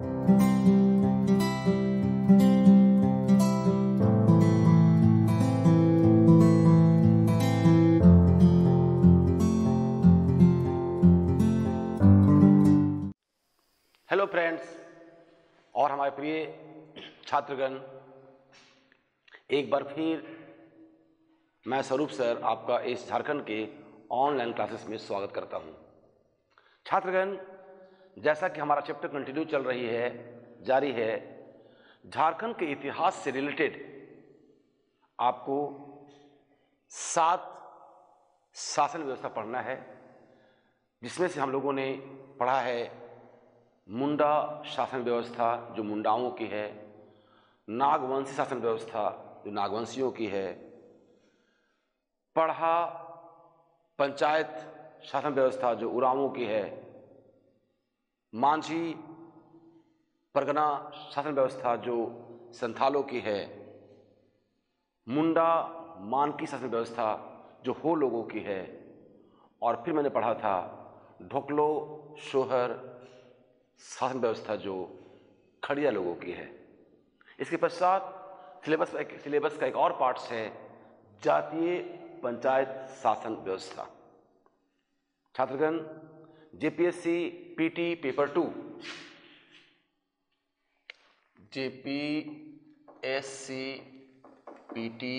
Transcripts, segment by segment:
Hello friends और हमारे प्रिय छात्रगण, एक बार फिर मैं स्वरूप सर आपका इस झारखंड के ऑनलाइन क्लासेस में स्वागत करता हूँ। छात्रगण जैसा कि हमारा चैप्टर कंटिन्यू चल रही है, जारी है, झारखंड के इतिहास से रिलेटेड आपको सात शासन व्यवस्था पढ़ना है, जिसमें से हम लोगों ने पढ़ा है मुंडा शासन व्यवस्था, जो मुंडाओं की है, नागवंशी शासन व्यवस्था, जो नागवंशियों की है, पढ़ा पंचायत शासन व्यवस्था, जो उरावों की है मांझी परगना शासन व्यवस्था जो संथालों की है, मुंडा मानकी शासन व्यवस्था जो हो लोगों की है, और फिर मैंने पढ़ा था ढोकलो शोहर शासन व्यवस्था जो खड़िया लोगों की है। इसके पश्चात सिलेबस एक, सिलेबस का एक और पार्ट है जातीय पंचायत शासन व्यवस्था। छात्रगण JPSC PT paper two. JPSC PT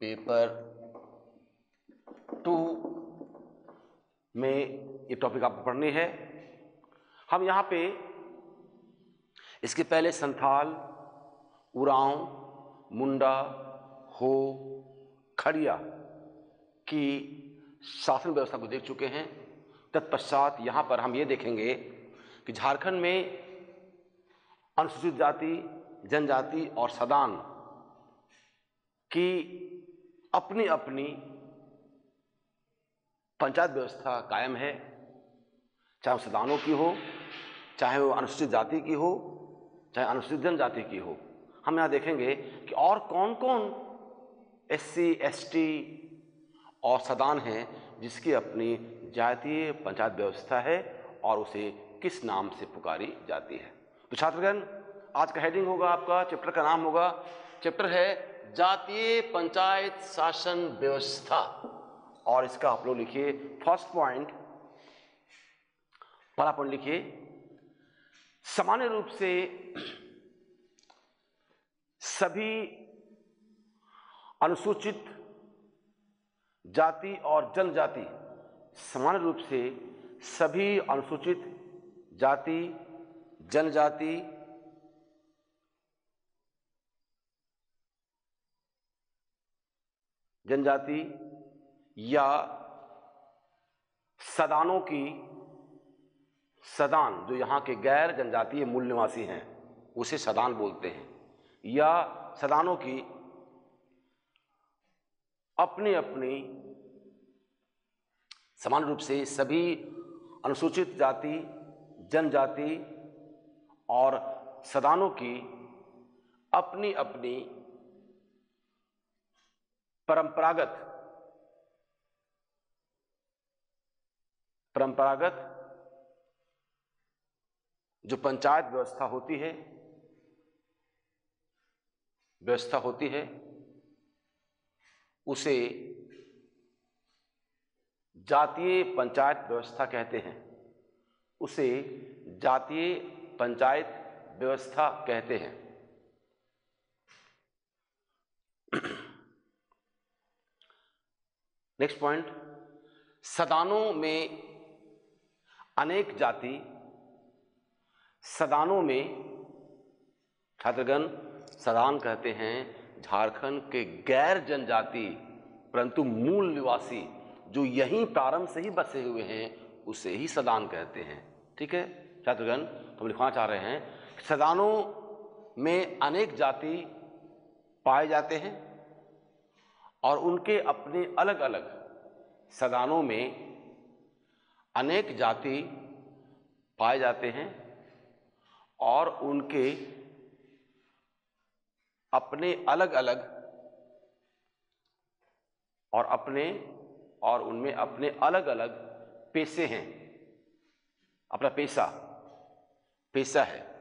paper two में ये टॉपिक आपको पढ़नी है। हम यहाँ पे इसके पहले संथाल, उराव, मुंडा, हो, खड़िया की शासन व्यवस्था को देख चुके हैं। तत्पश्चात यहाँ पर हम ये देखेंगे कि झारखंड में अनुसूचित जाति, जनजाति और सदान की अपनी अपनी पंचायत व्यवस्था कायम है, चाहे वो सदानों की हो, चाहे वो अनुसूचित जाति की हो, चाहे अनुसूचित जनजाति की हो। हम यहाँ देखेंगे कि और कौन कौन एस सी एस टी और सदान हैं जिसकी अपनी जातीय पंचायत व्यवस्था है और उसे किस नाम से पुकारी जाती है? तो छात्रगण, आज का हेडिंग होगा आपका चैप्टर का नाम होगा चैप्टर है जातीय पंचायत शासन व्यवस्था। और इसका आप लोग लिखिए फ़र्स्ट पॉइंट पहला पॉइंट लिखिए, सामान्य रूप से सभी अनुसूचित जाति और जनजाति सामान्य रूप से सभी अनुसूचित जाति, जनजाति जनजाति या सदानों की सदान, जो यहाँ के गैर जनजातीय मूल निवासी हैं, उसे सदान बोलते हैं। या सदानों की अपनी अपनी समान रूप से सभी अनुसूचित जाति, जनजाति और सदानों की अपनी अपनी परंपरागत परंपरागत जो पंचायत व्यवस्था होती है, व्यवस्था होती है, उसे जातीय पंचायत व्यवस्था कहते हैं। उसे जातीय पंचायत व्यवस्था कहते हैं। नेक्स्ट पॉइंट सदानों में अनेक जाति, सदानों में छात्रगण सदान कहते हैं, झारखंड के गैर जनजाति, परंतु मूल निवासी जो यहीं प्रारंभ से ही बसे हुए हैं, उसे ही सदान कहते हैं। ठीक है? छात्रगण तो हम लिखना चाह रहे हैं सदानों में अनेक जाति पाए जाते हैं और उनके अपने अलग अलग सदानों में अनेक जाति पाए जाते हैं और उनके अपने अलग अलग और अपने और उनमें अपने अलग अलग पेशे हैं। अपना पेशा पेशा है।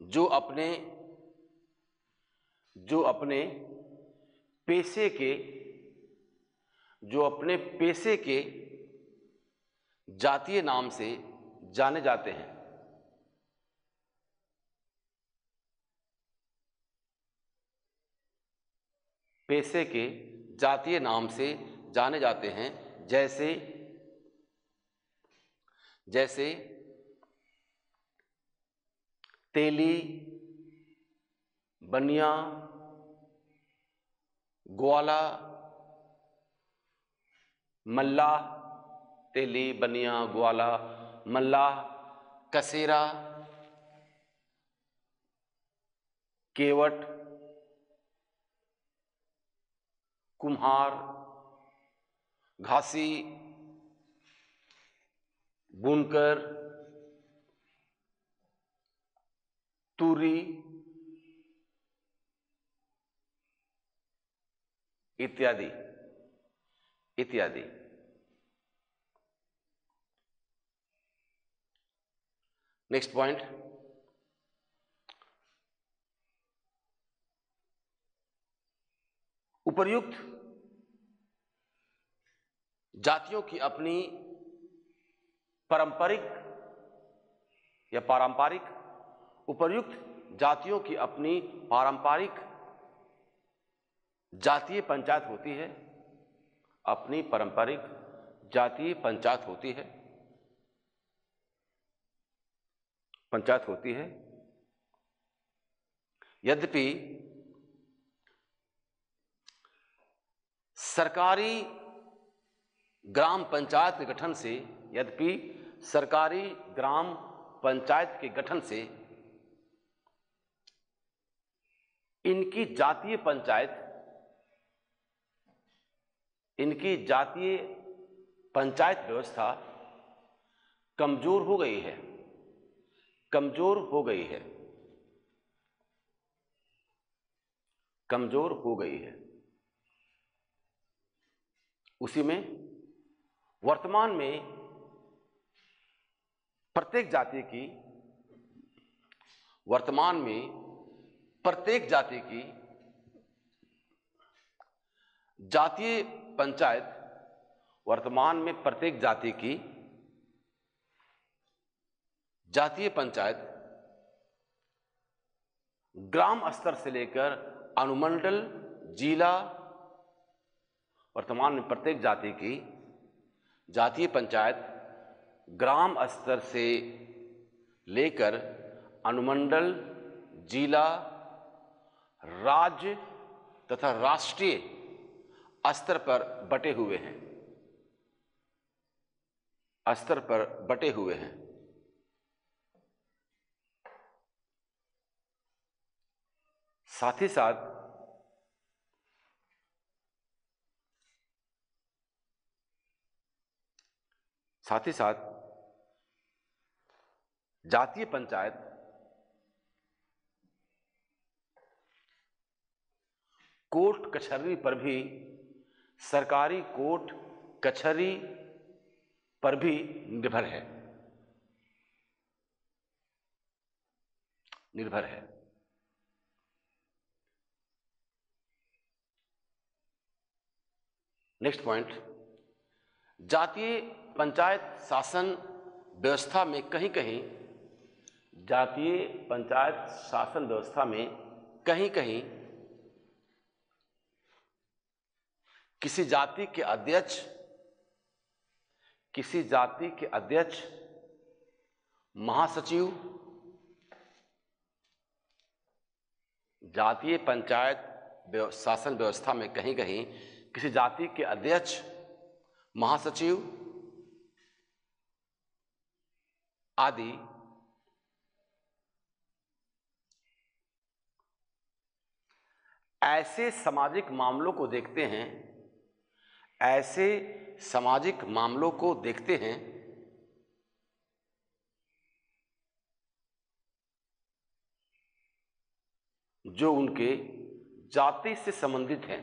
जो अपने जो अपने पेशे के, जो अपने पेशे के जातीय नाम से जाने जाते हैं। पेशे के जातीय नाम से जाने जाते हैं, जैसे जैसे तेली, बनिया, ग्वाला मल्लाह तेली, बनिया, ग्वाला मल्लाह कसेरा, केवट कुम्हार घासी बुनकर तुरी इत्यादि इत्यादि। Next point. उपर्युक्त जातियों की अपनी पारंपरिक या पारंपरिक उपर्युक्त जातियों की अपनी पारंपरिक जातीय पंचायत होती है, अपनी पारंपरिक जातीय पंचायत होती है, पंचायत होती है। यद्यपि सरकारी ग्राम पंचायत के गठन से, यद्यपि सरकारी ग्राम पंचायत के गठन से, इनकी जातीय पंचायत, इनकी जातीय पंचायत व्यवस्था कमज़ोर हो गई है। कमज़ोर हो गई है। कमज़ोर हो गई है। उसी में वर्तमान में प्रत्येक जाति की, वर्तमान में प्रत्येक जाति की जातीय पंचायत, वर्तमान में प्रत्येक जाति की जातीय पंचायत ग्राम स्तर से लेकर अनुमंडल, जिला, वर्तमान में प्रत्येक जाति की जातीय पंचायत ग्राम स्तर से लेकर अनुमंडल, जिला, राज्य तथा राष्ट्रीय स्तर पर बटे हुए हैं। स्तर पर बटे हुए हैं। साथ ही साथ साथ ही साथ जातीय पंचायत कोर्ट कचहरी पर भी, सरकारी कोर्ट कचहरी पर भी निर्भर है। निर्भर है। नेक्स्ट पॉइंट जातीय पंचायत शासन व्यवस्था में कहीं कहीं, जातीय पंचायत शासन व्यवस्था में कहीं कहीं किसी जाति के अध्यक्ष, किसी जाति के अध्यक्ष, महासचिव, जातीय पंचायत शासन व्यवस्था में कहीं कहीं, किसी जाति के अध्यक्ष, महासचिव आदि। ऐसे सामाजिक मामलों को देखते हैं, ऐसे सामाजिक मामलों को देखते हैं, जो उनके जाति से संबंधित हैं,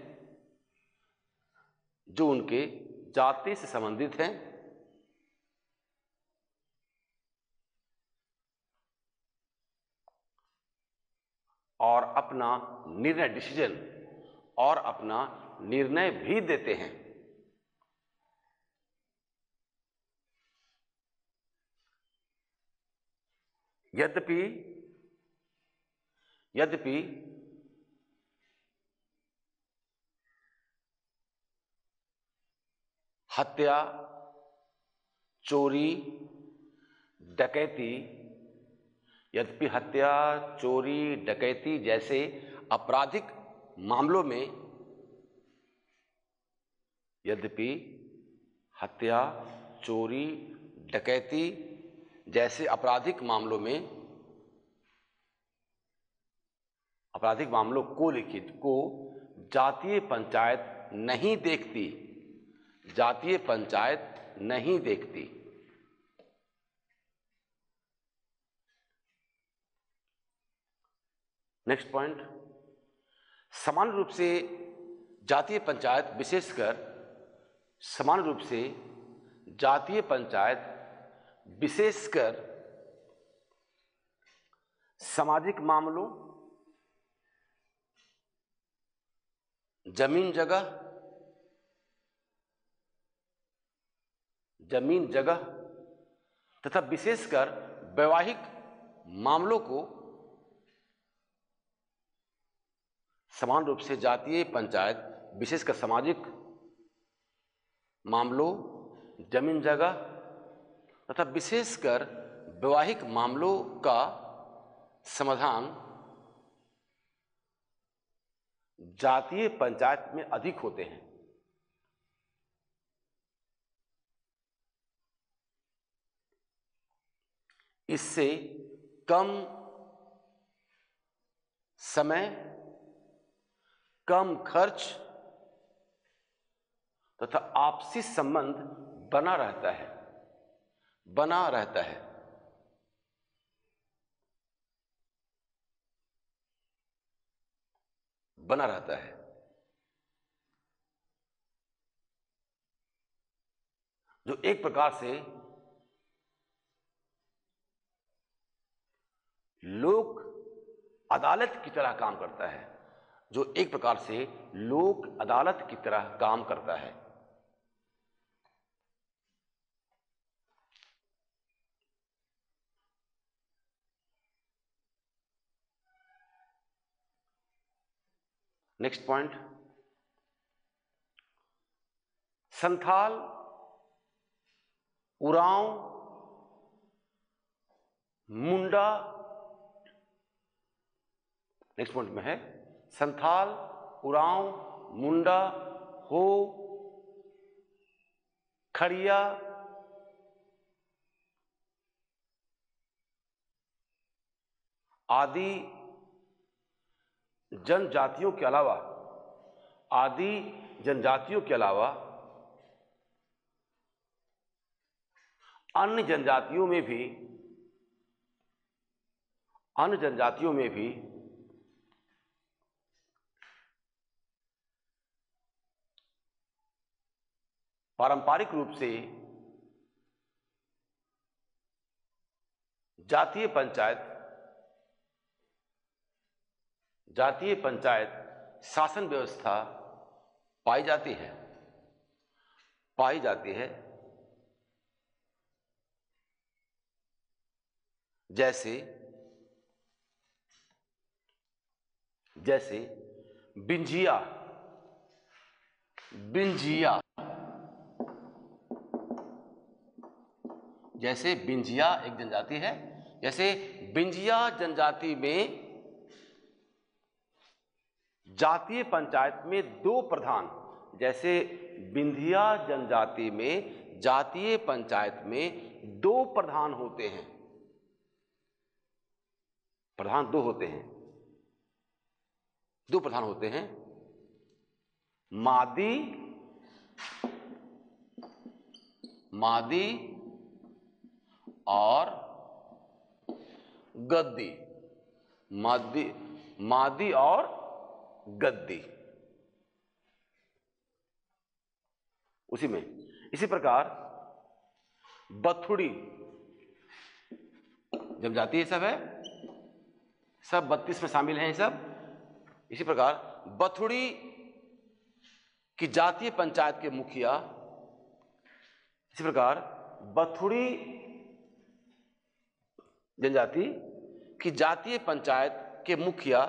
जो उनके जाति से संबंधित हैं और अपना निर्णय डिसीज़न और अपना निर्णय भी देते हैं। यद्यपि यद्यपि हत्या, चोरी, डकैती यद्यपि हत्या, चोरी, डकैती जैसे आपराधिक मामलों में यद्यपि हत्या, चोरी, डकैती जैसे आपराधिक मामलों में आपराधिक मामलों को लिखित को जातीय पंचायत नहीं देखती, जातीय पंचायत नहीं देखती। नेक्स्ट पॉइंट समान रूप से जातीय पंचायत, विशेषकर समान रूप से जातीय पंचायत, विशेषकर सामाजिक मामलों, ज़मीन जगह ज़मीन जगह, तथा विशेषकर वैवाहिक मामलों को समान रूप से जातीय पंचायत विशेषकर सामाजिक मामलों, ज़मीन जगह, तथा विशेषकर वैवाहिक मामलों का समाधान जातीय पंचायत में अधिक होते हैं। इससे कम समय कम खर्च तथा आपसी संबंध बना रहता है, बना रहता है। बना रहता है। जो एक प्रकार से लोक अदालत की तरह काम करता है। जो एक प्रकार से लोक अदालत की तरह काम करता है। Next point Santhal, Oraon, Munda. Next point में है। संथाल, उराव, मुंडा, हो, खड़िया, आदि जनजातियों के अलावा, आदि जनजातियों के अलावा, अन्य जनजातियों में भी, अन्य जनजातियों में भी पारंपरिक रूप से जातीय पंचायत जातीय पंचायत शासन व्यवस्था पाई जाती है। पाई जाती है। जैसे जैसे बिंजिया बिंजिया जैसे बिंजिया एक जनजाति है, जैसे बिंजिया जनजाति में जातीय पंचायत में दो प्रधान, जैसे बिंधिया जनजाति में जातीय पंचायत में दो प्रधान होते हैं। प्रधान दो होते हैं। दो प्रधान होते हैं। मादी मादी और गद्दी, मादी मादी और गद्दी। उसी में, इसी प्रकार बथुड़ी, जब जाती है सब है, सब बत्तीस में शामिल हैं सब, इसी प्रकार बथुड़ी की जातीय पंचायत के मुखिया, इसी प्रकार बथुड़ी जनजाति, की जातीय पंचायत के मुखिया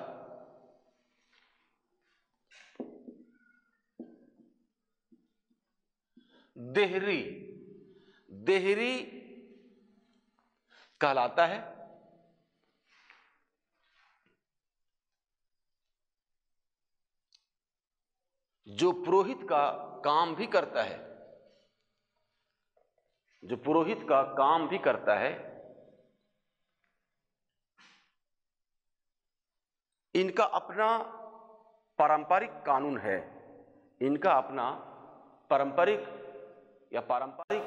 देहरी देहरी कहलाता है। जो पुरोहित का काम भी करता है, जो पुरोहित का काम भी करता है इनका अपना पारंपरिक कानून है। इनका अपना पारंपरिक या पारंपरिक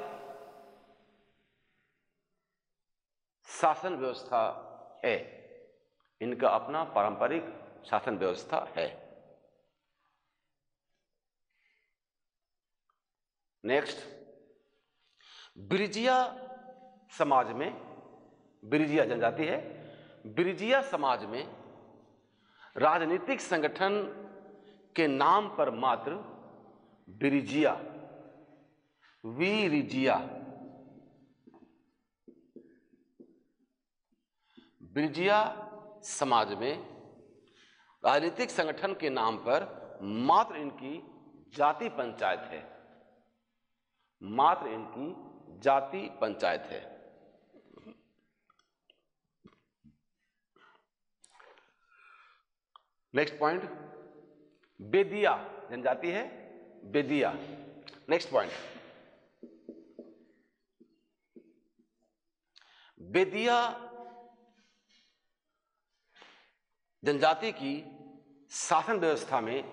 शासन व्यवस्था है। इनका अपना पारंपरिक शासन व्यवस्था है। नेक्स्ट ब्रिजिया समाज में, ब्रिजिया जनजाति है, ब्रिजिया समाज में राजनीतिक संगठन के नाम पर मात्र ब्रिजिया, वीरिजिया, ब्रिजिया समाज में राजनीतिक संगठन के नाम पर मात्र इनकी जाति पंचायत है। मात्र इनकी जाति पंचायत है। नेक्स्ट पॉइंट बेदिया, जनजाति है, बेदिया। नेक्स्ट पॉइंट बेदिया जनजाति की शासन व्यवस्था में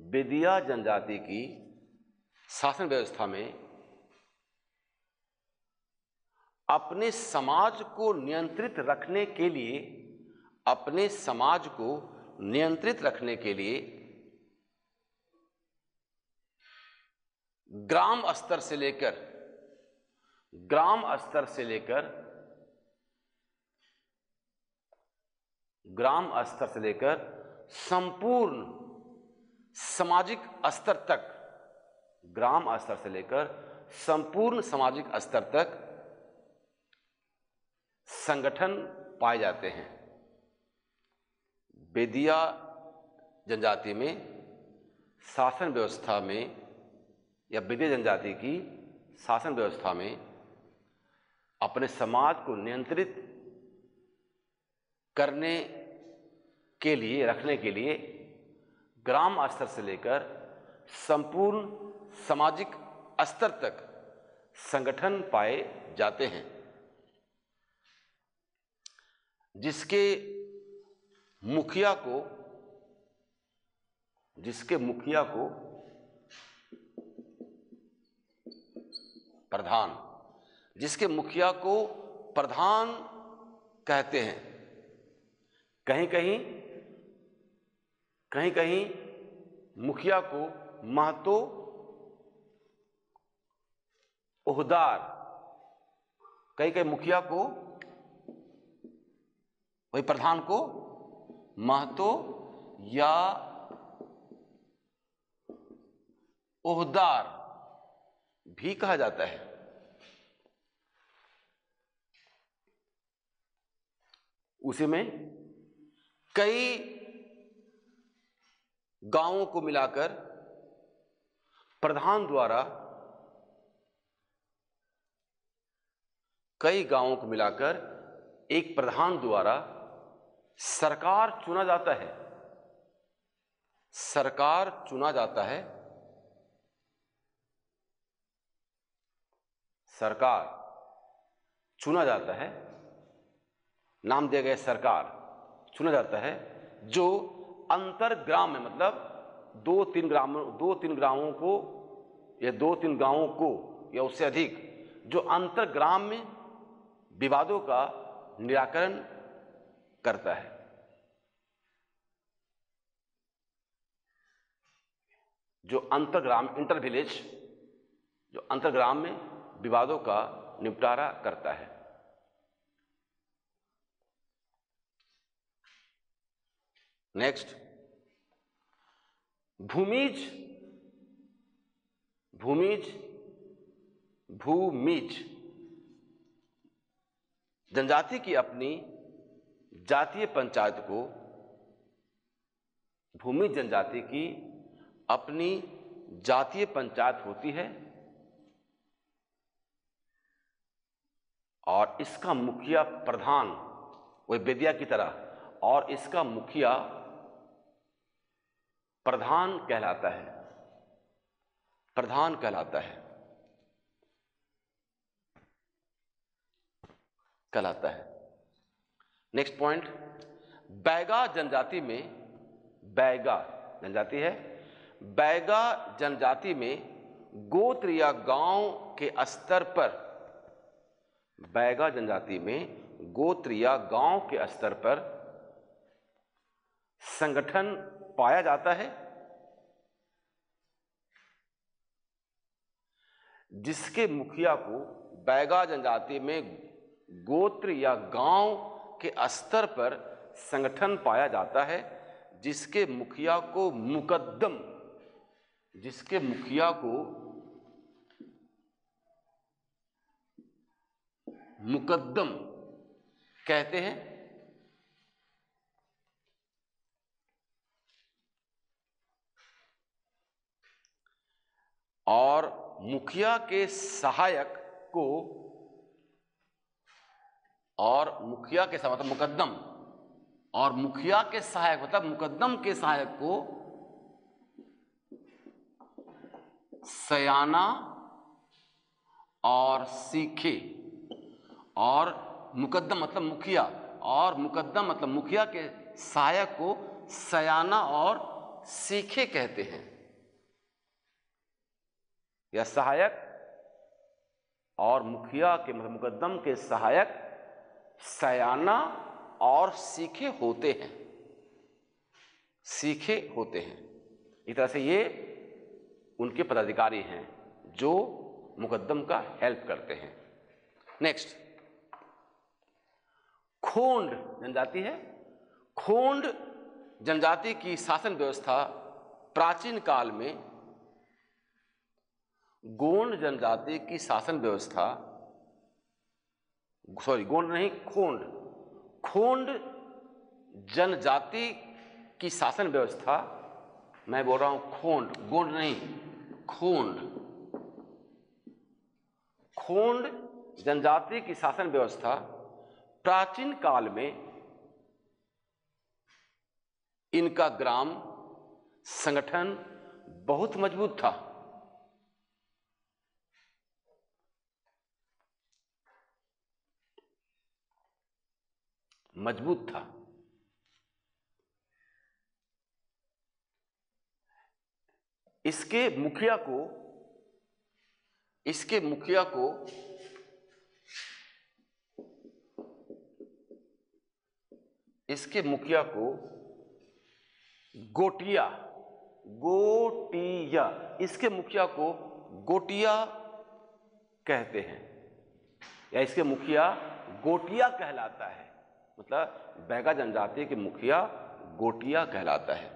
बेदिया जनजाति की शासन व्यवस्था में अपने समाज को नियंत्रित रखने के लिए अपने समाज को नियंत्रित रखने के लिए ग्राम स्तर से लेकर, ग्राम स्तर से लेकर, ग्राम स्तर से लेकर संपूर्ण सामाजिक स्तर तक, ग्राम स्तर से लेकर संपूर्ण सामाजिक स्तर तक संगठन पाए जाते हैं। बेदिया जनजाति में, शासन व्यवस्था में या बेदिया जनजाति की शासन व्यवस्था में अपने समाज को नियंत्रित करने के लिए, रखने के लिए ग्राम स्तर से लेकर संपूर्ण सामाजिक स्तर तक संगठन पाए जाते हैं। जिसके मुखिया को, जिसके मुखिया को प्रधान, जिसके मुखिया को प्रधान कहते हैं। कहीं कहीं कहीं कहीं मुखिया को महतो ओहदार कहीं कहीं मुखिया को, वही प्रधान को महतो या ओहदार भी कहा जाता है। उसी में कई गाँवों को मिलाकर प्रधान द्वारा कई गाँवों को मिलाकर एक प्रधान द्वारा सरकार चुना जाता है। सरकार चुना जाता है। सरकार चुना जाता है। नाम दिया गया सरकार चुना जाता है, जो अंतर ग्राम में मतलब दो तीन ग्राम, दो तीन ग्रामों को, या दो तीन गाँवों को, या उससे अधिक, जो अंतर ग्राम में विवादों का निराकरण करता है। जो अंतर्ग्राम इंटर विलेज जो अंतर्ग्राम में विवादों का निपटारा करता है। नेक्स्ट भूमिज भूमिज भूमिज। जनजाति की अपनी जातीय पंचायत को भूमि जनजाति की अपनी जातीय पंचायत होती है और इसका मुखिया प्रधान, वही बेदिया की तरह, और इसका मुखिया प्रधान कहलाता है। प्रधान कहलाता है। कहलाता है। नेक्स्ट पॉइंट बैगा जनजाति में, बैगा जनजाति है, बैगा जनजाति में गोत्र या गाँव के स्तर पर, बैगा जनजाति में गोत्र या गाँव के स्तर पर संगठन पाया जाता है, जिसके मुखिया को बैगा जनजाति में गोत्र या गाँव के स्तर पर संगठन पाया जाता है, जिसके मुखिया को मुकद्दम, जिसके मुखिया को मुकद्दम कहते हैं। और मुखिया के सहायक को और मुखिया के मतलब मुकदम और मुखिया के सहायक मतलब मुकदम के सहायक को सयाना और सीखे। और मुकदम मतलब मुखिया। और मुकदम मतलब मुखिया के सहायक को सयाना और सीखे कहते हैं। या सहायक और मुखिया के मतलब मुकदम के सहायक सयाना और सीखे होते हैं। सीखे होते हैं। इस तरह से ये उनके पदाधिकारी हैं जो मुकदम का हेल्प करते हैं। नेक्स्ट, खोंड जनजाति है। खोंड जनजाति की शासन व्यवस्था प्राचीन काल में गोंड जनजाति की शासन व्यवस्था सॉरी, गोंड नहीं, खोंड। खोंड जनजाति की शासन व्यवस्था, मैं बोल रहा हूँ खोंड, गोंड नहीं, खोंड। खोंड जनजाति की शासन व्यवस्था प्राचीन काल में इनका ग्राम, संगठन बहुत मज़बूत था। मज़बूत था। इसके मुखिया को, इसके मुखिया को इसके मुखिया को गोटिया गोटिया, इसके मुखिया को गोटिया कहते हैं या इसके मुखिया गोटिया कहलाता है। मतलब बैगा जनजाति के मुखिया गोटिया कहलाता है।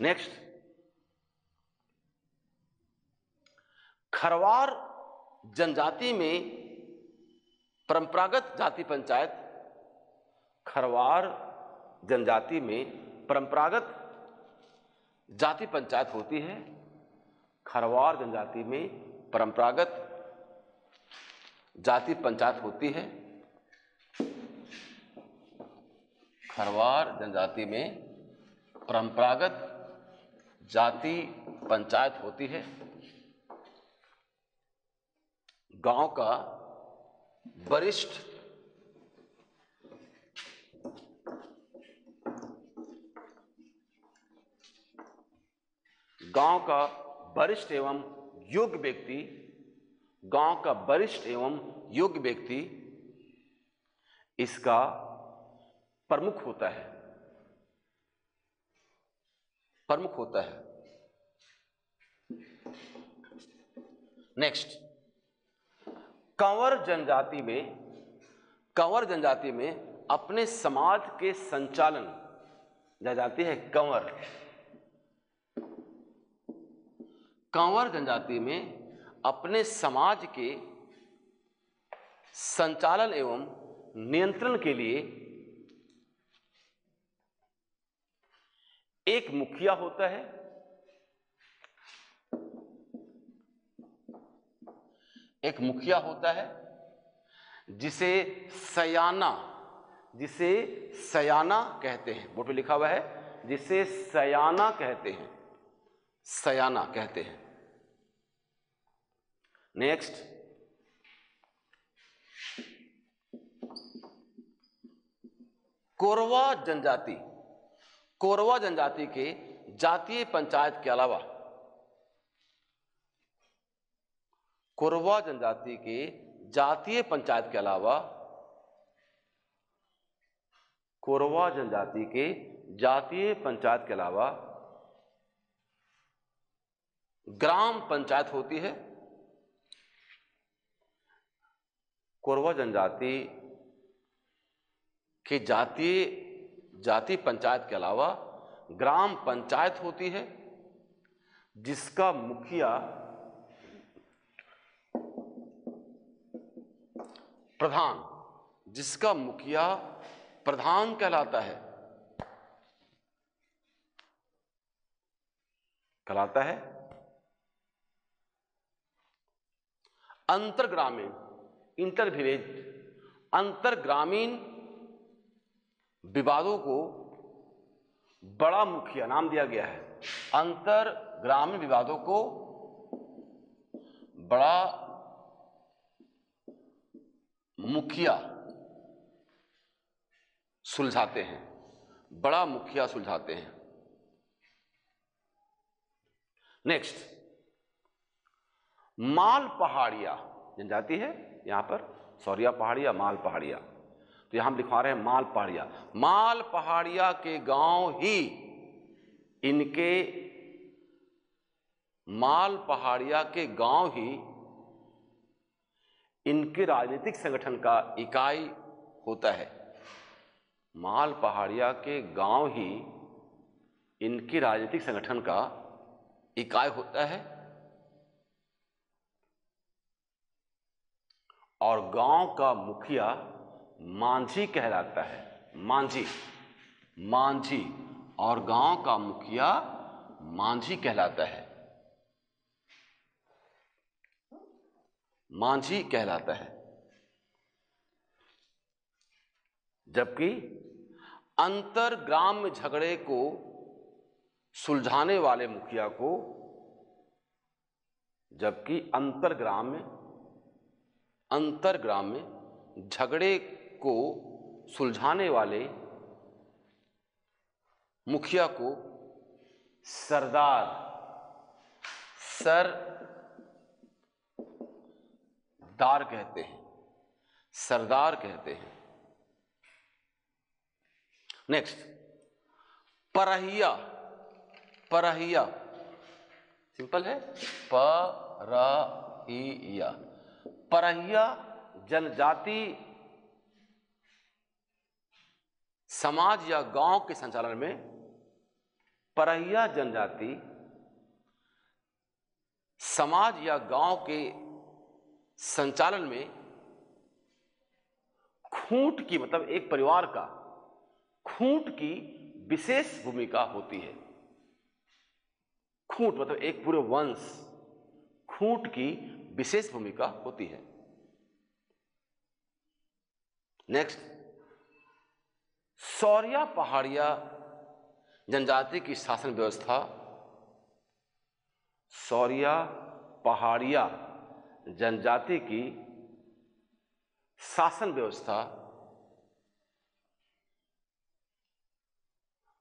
नेक्स्ट खरवार जनजाति में परंपरागत जाति पंचायत, खरवार जनजाति में परंपरागत जाति पंचायत होती है। खरवार जनजाति में परंपरागत जाति पंचायत होती है, खरवार जनजाति में परंपरागत जाति पंचायत होती है। गाँव का वरिष्ठ गाँव का वरिष्ठ एवं योग्य व्यक्ति गाँव का वरिष्ठ एवं योग्य व्यक्ति इसका प्रमुख होता है। प्रमुख होता है। नेक्स्ट कंवर जनजाति में, कंवर जनजाति में अपने समाज के संचालन जनजाति है कंवर। कंवर जनजाति में अपने समाज के संचालन एवं नियंत्रण के लिए एक मुखिया होता है। एक मुखिया होता है जिसे सयाना जिसे सयाना कहते हैं। बोर्ड पे लिखा हुआ है, जिसे सयाना कहते हैं। सयाना कहते हैं। नेक्स्ट कोरवा जनजाति। कोरवा जनजाति के जातीय पंचायत के अलावा कोरवा जनजाति के जातीय पंचायत के अलावा कोरवा जनजाति के जातीय पंचायत के अलावा ग्राम पंचायत होती है। कोरवा जनजाति के जातीय जाति पंचायत के अलावा ग्राम पंचायत होती है, जिसका मुखिया प्रधान, जिसका मुखिया प्रधान कहलाता है। कहलाता है अंतर ग्रामीण इंटर विलेज अंतर ग्रामीण विवादों को बड़ा मुखिया नाम दिया गया है। अंतर ग्रामीण विवादों को बड़ा मुखिया सुलझाते हैं। बड़ा मुखिया सुलझाते हैं। नेक्स्ट माल पहाड़िया जनजाति है। यहाँ पर, सौरिया पहाड़िया, माल पहाड़िया। तो यहाँ हम लिखवा रहे हैं माल पहाड़िया। माल पहाड़िया के गाँव ही इनके, माल पहाड़िया के गाँव ही इनके राजनीतिक संगठन का इकाई होता है। माल पहाड़िया के गाँव ही इनके राजनीतिक संगठन का इकाई होता है। और गाँव का मुखिया मांझी कहलाता है। मांझी मांझी और गाँव का मुखिया मांझी कहलाता है। मांझी कहलाता है। जबकि अंतर ग्राम झगड़े को सुलझाने वाले मुखिया को, जबकि अंतरग्राम में अंतरग्राम में झगड़े को सुलझाने वाले मुखिया को सरदार, सर दार कहते हैं, सरदार कहते हैं। नेक्स्ट परहिया परहिया सिंपल है, परहिया। परहिया जनजाति, समाज या गाँव के संचालन में परहिया जनजाति, समाज या गाँव के संचालन में खूंट की मतलब एक परिवार का, खूंट की विशेष भूमिका होती है। खूंट मतलब एक पूरे वंश, खूंट की विशेष भूमिका होती है। नेक्स्ट सौरिया पहाड़िया जनजाति की शासन व्यवस्था। सौरिया पहाड़िया जनजाति की शासन व्यवस्था।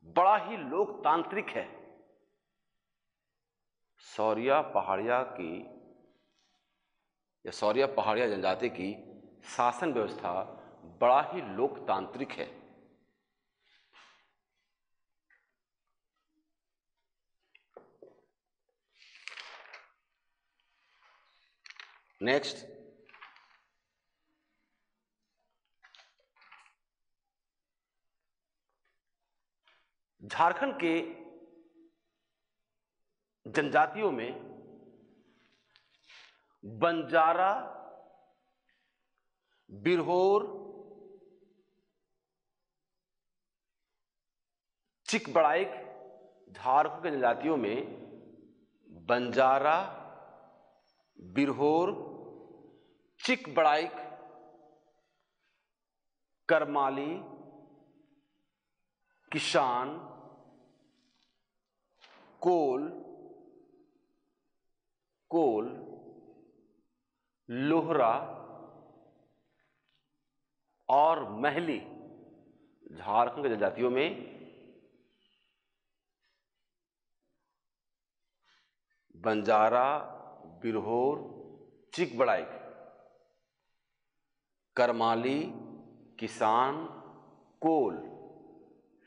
बड़ा ही लोकतांत्रिक है। सौरिया पहाड़िया की या सौरिया पहाड़िया जनजाति की शासन व्यवस्था बड़ा ही लोकतांत्रिक है। नेक्स्ट झारखंड के जनजातियों में बंजारा बिरहोर चिकबड़ाइक झारखंड के जनजातियों में बंजारा बिरहोर चिकबड़ाइक करमाली किसान कोल कोल लोहरा और महली झारखंड के जनजातियों में बंजारा, बिरहोर चिकबड़ाइक करमाली, किसान, कोल,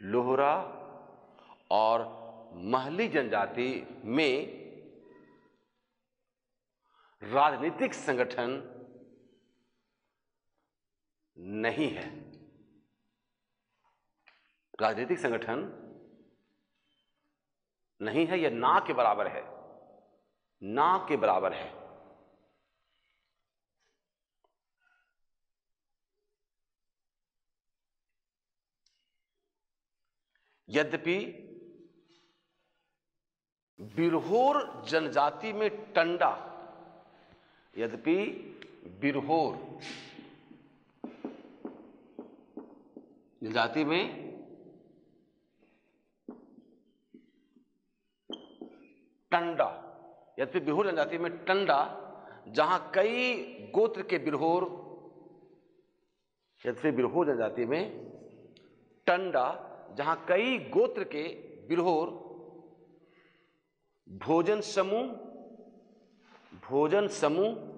लोहरा और महली जनजाति में राजनीतिक संगठन नहीं है। राजनीतिक संगठन नहीं है यह ना के बराबर है। ना के बराबर है। यद्यपि बिरहोर जनजाति में टंडा यद्यपि बिरहोर जनजाति में टंडा, यद्यपि बिरहोर जनजाति में टंडा, जहाँ कई गोत्र के बिरहोर, यद्यपि बिरहोर जनजाति में टंडा, जहाँ कई गोत्र के बिरहोर, भोजन समूह भोजन समूह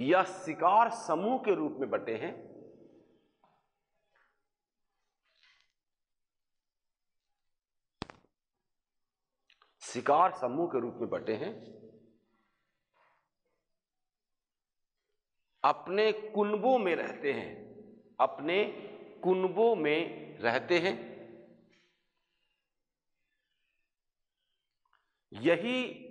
या शिकार समूह के रूप में बटे हैं। शिकार समूह के रूप में बटे हैं। अपने कुनबों में रहते हैं। अपने कुनबों में रहते हैं। यही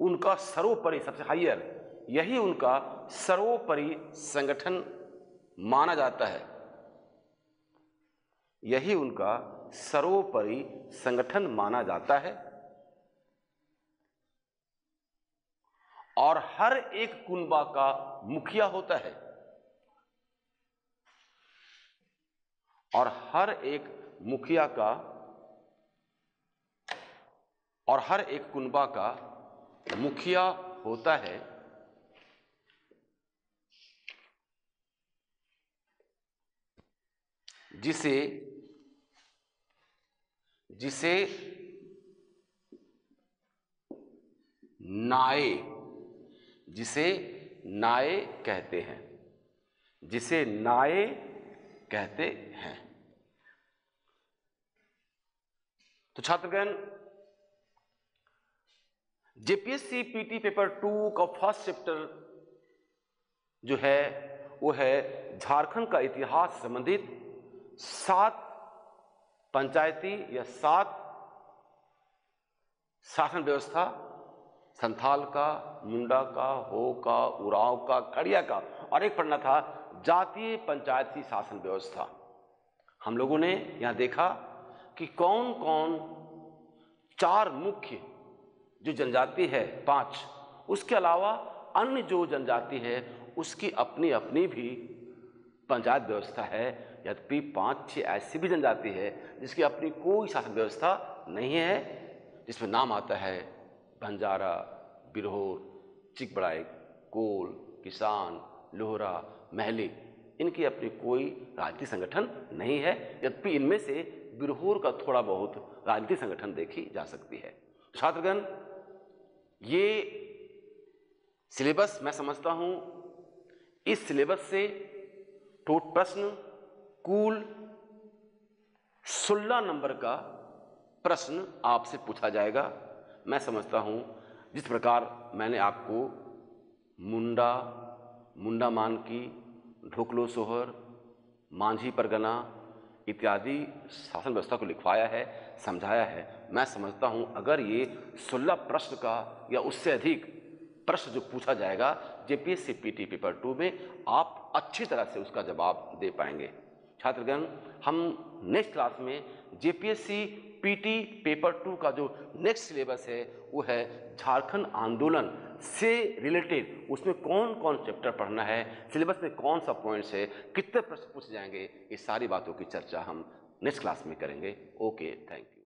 उनका सर्वोपरि, सबसे हाइयर यही उनका सर्वोपरि संगठन माना जाता है। यही उनका सर्वोपरि संगठन माना जाता है। और हर एक कुनबा का मुखिया होता है। और हर एक मुखिया का, और हर एक कुनबा का मुखिया होता है, जिसे जिसे नाए जिसे नाए कहते हैं, जिसे नाए कहते हैं। तो छात्रगण जेपीएससी पीटी पेपर टू का फ़र्स्ट चैप्टर जो है, वो है झारखंड का इतिहास संबंधित। सात पंचायती या सात शासन व्यवस्था, संथाल का, मुंडा का, हो का, उराव का खड़िया का, और एक पढ़ना था, जातीय पंचायती शासन व्यवस्था। हम लोगों ने यहाँ देखा कि कौन कौन चार मुख्य जो जनजाति है, पाँच। उसके अलावा अन्य जो जनजाति है, उसकी अपनी अपनी भी पंचायत व्यवस्था है। यद्यपि पाँच, छह ऐसी भी जनजाति है, जिसकी अपनी कोई शासन व्यवस्था नहीं है, जिसमें नाम आता है बंजारा, बिरहोर, चिकबड़ाई, कोल, किसान, लोहरा, महली। इनकी अपनी कोई राजनीतिक संगठन नहीं है। यद्यपि इनमें से बिरहोर का थोड़ा बहुत राजनीतिक संगठन देखी जा सकती है। छात्रगण ये सिलेबस मैं समझता हूँ, इस सिलेबस से टोट प्रश्न, कुल 16 नंबर का प्रश्न आपसे पूछा जाएगा। मैं समझता हूँ, जिस प्रकार मैंने आपको मुंडा मुंडा मान की, ढोकलो सोहर, मांझी परगना इत्यादि शासन व्यवस्था को लिखवाया है, समझाया है। मैं समझता हूँ, अगर ये 16 प्रश्न का या उससे अधिक प्रश्न जो पूछा जाएगा जेपीएससी पीटी पेपर टू में, आप अच्छी तरह से उसका जवाब दे पाएँगे। छात्रगण, हम नेक्स्ट क्लास में जेपीएससी पीटी पेपर टू का जो नेक्स्ट सिलेबस है, वो है झारखंड आंदोलन। से रिलेटेड उसमें कौन कौन चैप्टर पढ़ना है, सिलेबस में कौन सा पॉइंट्स है, कितने प्रश्न पूछे जाएँगे, ये सारी बातों की चर्चा हम नेक्स्ट क्लास में करेंगे। Okay, thank you.